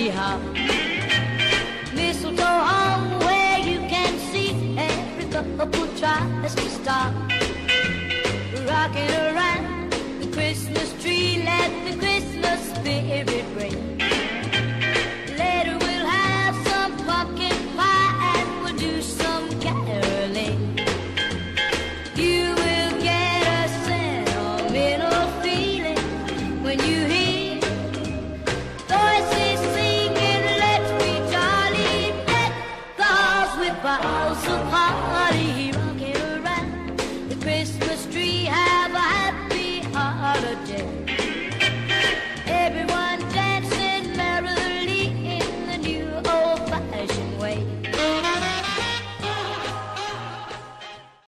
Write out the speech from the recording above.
hee-haw. Mistletoe hung where you can see every couple tries to stop. Rockin' Papa House of Party, rocking around the Christmas tree.